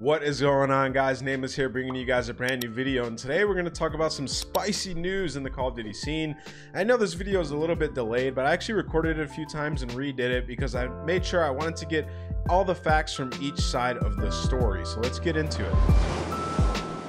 What is going on guys? Nameless here bringing you guys a brand new video and today we're going to talk about some spicy news in the Call of Duty scene. I know this video is a little bit delayed but I actually recorded it a few times and redid it because I made sure I wanted to get all the facts from each side of the story. So let's get into it.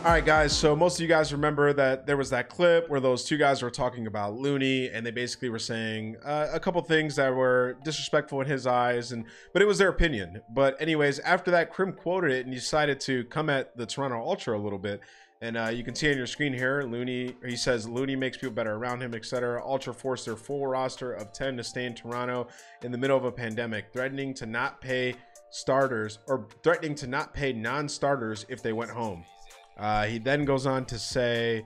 All right, guys. So most of you guys remember that there was that clip where those two guys were talking about Looney, and they basically were saying uh, a couple things that were disrespectful in his eyes, and but it was their opinion. But anyways, after that, Crim quoted it and he decided to come at the Toronto Ultra a little bit. And uh, you can see on your screen here, Looney, he says Looney makes people better around him, etc. Ultra forced their full roster of 10 to stay in Toronto in the middle of a pandemic, threatening to not pay starters or threatening to not pay non-starters if they went home. Uh, he then goes on to say,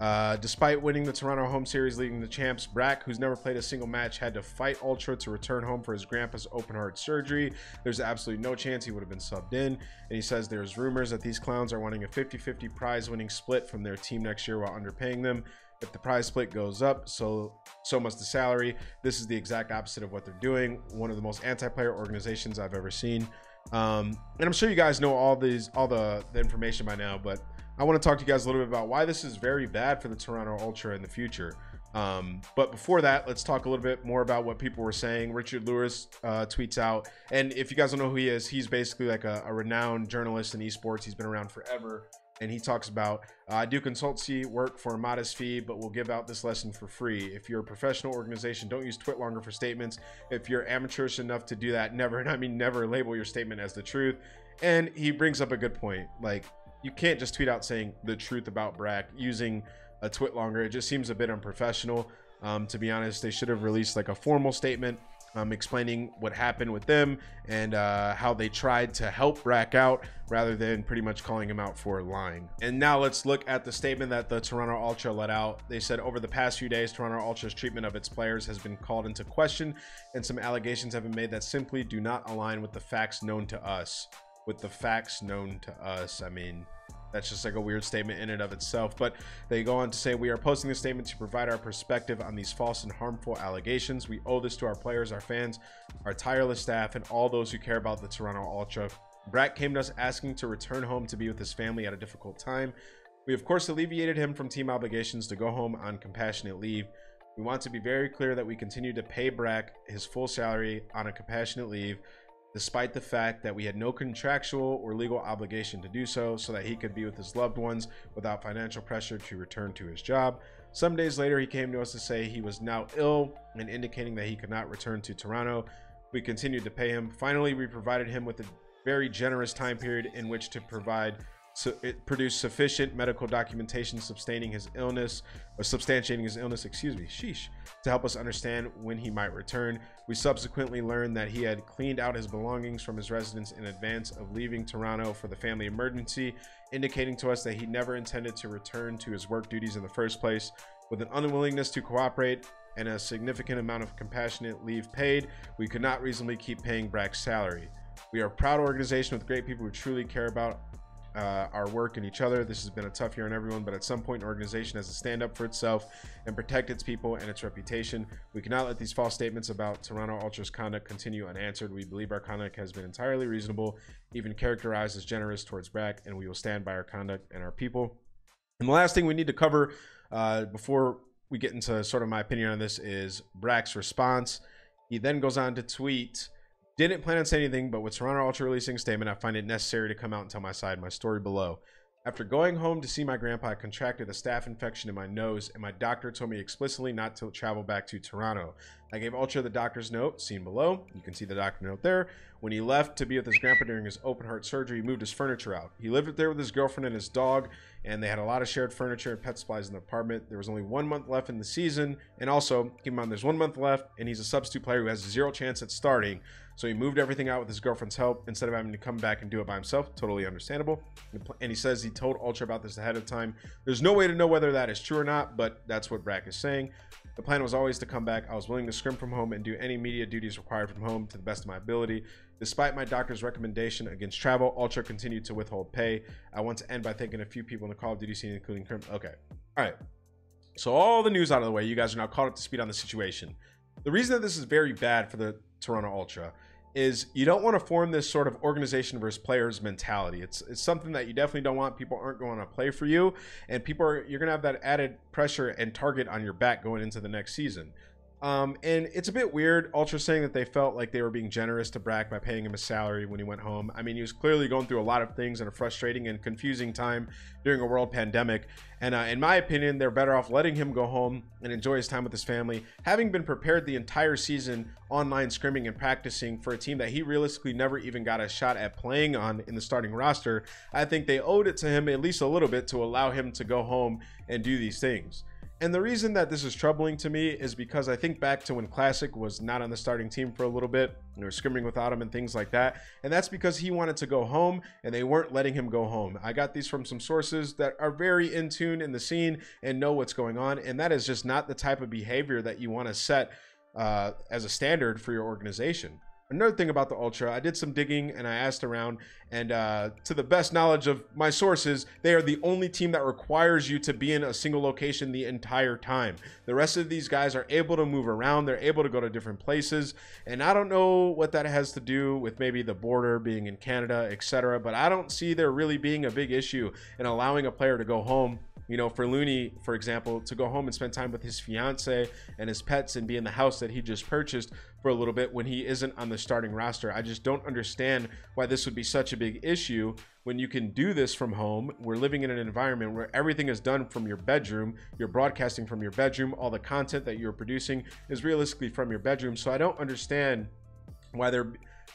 uh, despite winning the Toronto home series, leading the champs, Brack, who's never played a single match, had to fight Ultra to return home for his grandpa's open heart surgery. There's absolutely no chance he would have been subbed in. And he says there's rumors that these clowns are wanting a 50 50 prize winning split from their team next year while underpaying them. If the prize split goes up, so so must the salary. This is the exact opposite of what they're doing. One of the most anti-player organizations I've ever seen. Um, and I'm sure you guys know all these all the, the information by now, but I want to talk to you guys a little bit about why this is very bad for the Toronto Ultra in the future. Um, but before that, let's talk a little bit more about what people were saying. Richard Lewis uh, tweets out, and if you guys don't know who he is, he's basically like a, a renowned journalist in esports. He's been around forever, and he talks about I do consultancy work for a modest fee, but we'll give out this lesson for free. If you're a professional organization, don't use TwitLonger for statements. If you're amateurish enough to do that, never, and I mean never, label your statement as the truth. And he brings up a good point, like you can't just tweet out saying the truth about Brack using a TwitLonger. It just seems a bit unprofessional. Um, to be honest, they should have released like a formal statement um, explaining what happened with them and uh, how they tried to help Brack out rather than pretty much calling him out for lying. And now let's look at the statement that the Toronto Ultra let out. They said over the past few days, Toronto Ultra's treatment of its players has been called into question, and some allegations have been made that simply do not align with the facts known to us. With the facts known to us, I mean, that's just like a weird statement in and of itself. But they go on to say, We are posting this statement to provide our perspective on these false and harmful allegations. We owe this to our players, our fans, our tireless staff, and all those who care about the Toronto Ultra. Brack came to us asking to return home to be with his family at a difficult time. We, of course, alleviated him from team obligations to go home on compassionate leave. We want to be very clear that we continue to pay Brack his full salary on a compassionate leave despite the fact that we had no contractual or legal obligation to do so, so that he could be with his loved ones without financial pressure to return to his job. Some days later, he came to us to say he was now ill and indicating that he could not return to Toronto. We continued to pay him. Finally, we provided him with a very generous time period in which to provide so it produced sufficient medical documentation sustaining his illness or substantiating his illness excuse me sheesh to help us understand when he might return. We subsequently learned that he had cleaned out his belongings from his residence in advance of leaving toronto for the family emergency indicating to us that he never intended to return to his work duties in the first place. With an unwillingness to cooperate and a significant amount of compassionate leave paid we could not reasonably keep paying brack's salary. We are a proud organization with great people who truly care about uh, our work and each other. This has been a tough year on everyone, but at some point, an organization has to stand up for itself and protect its people and its reputation. We cannot let these false statements about Toronto Ultra's conduct continue unanswered. We believe our conduct has been entirely reasonable, even characterized as generous towards Brack, and we will stand by our conduct and our people. And the last thing we need to cover uh, before we get into sort of my opinion on this is Brack's response. He then goes on to tweet didn't plan on saying anything, but with Toronto Ultra releasing a statement, I find it necessary to come out and tell my side, my story below. After going home to see my grandpa, I contracted a staph infection in my nose, and my doctor told me explicitly not to travel back to Toronto. I gave Ultra the doctor's note, seen below. You can see the doctor note there. When he left to be with his grandpa during his open heart surgery, he moved his furniture out. He lived there with his girlfriend and his dog, and they had a lot of shared furniture and pet supplies in the apartment. There was only one month left in the season, and also, keep in mind, there's one month left, and he's a substitute player who has zero chance at starting. So he moved everything out with his girlfriend's help instead of having to come back and do it by himself. Totally understandable. And he says he told Ultra about this ahead of time. There's no way to know whether that is true or not, but that's what Brack is saying. The plan was always to come back. I was willing to scrim from home and do any media duties required from home to the best of my ability. Despite my doctor's recommendation against travel, Ultra continued to withhold pay. I want to end by thanking a few people in the Call of Duty scene, including Crim. Okay. All right. So all the news out of the way, you guys are now caught up to speed on the situation. The reason that this is very bad for the Toronto Ultra is you don't want to form this sort of organization versus players mentality. It's it's something that you definitely don't want. People aren't going to play for you, and people are you're going to have that added pressure and target on your back going into the next season. Um, and it's a bit weird. Ultra saying that they felt like they were being generous to Brack by paying him a salary when he went home. I mean, he was clearly going through a lot of things in a frustrating and confusing time during a world pandemic. And uh, in my opinion, they're better off letting him go home and enjoy his time with his family, having been prepared the entire season online scrimming and practicing for a team that he realistically never even got a shot at playing on in the starting roster. I think they owed it to him at least a little bit to allow him to go home and do these things. And the reason that this is troubling to me is because I think back to when Classic was not on the starting team for a little bit. And they were scrimming without him and things like that. And that's because he wanted to go home and they weren't letting him go home. I got these from some sources that are very in tune in the scene and know what's going on. And that is just not the type of behavior that you want to set uh, as a standard for your organization. Another thing about the Ultra, I did some digging and I asked around, and uh, to the best knowledge of my sources, they are the only team that requires you to be in a single location the entire time. The rest of these guys are able to move around, they're able to go to different places, and I don't know what that has to do with maybe the border being in Canada, etc. But I don't see there really being a big issue in allowing a player to go home you know, for Looney, for example, to go home and spend time with his fiance and his pets and be in the house that he just purchased for a little bit when he isn't on the starting roster. I just don't understand why this would be such a big issue when you can do this from home. We're living in an environment where everything is done from your bedroom. You're broadcasting from your bedroom. All the content that you're producing is realistically from your bedroom. So I don't understand why they're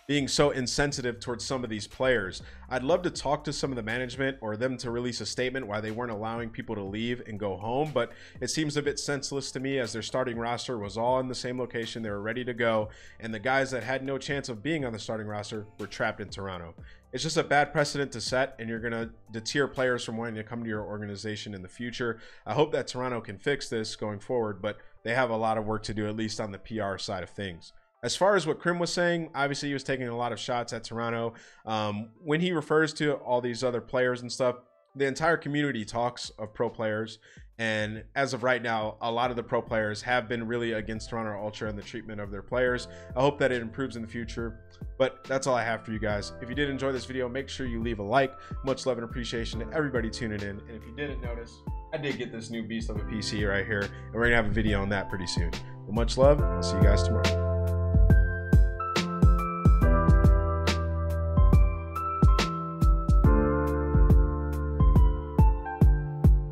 being so insensitive towards some of these players. I'd love to talk to some of the management or them to release a statement why they weren't allowing people to leave and go home, but it seems a bit senseless to me as their starting roster was all in the same location. They were ready to go, and the guys that had no chance of being on the starting roster were trapped in Toronto. It's just a bad precedent to set, and you're going to deter players from wanting to come to your organization in the future. I hope that Toronto can fix this going forward, but they have a lot of work to do, at least on the PR side of things. As far as what Crim was saying, obviously he was taking a lot of shots at Toronto. Um, when he refers to all these other players and stuff, the entire community talks of pro players. And as of right now, a lot of the pro players have been really against Toronto Ultra and the treatment of their players. I hope that it improves in the future. But that's all I have for you guys. If you did enjoy this video, make sure you leave a like. Much love and appreciation to everybody tuning in. And if you didn't notice, I did get this new beast of a PC right here. And we're going to have a video on that pretty soon. Well, much love. I'll see you guys tomorrow.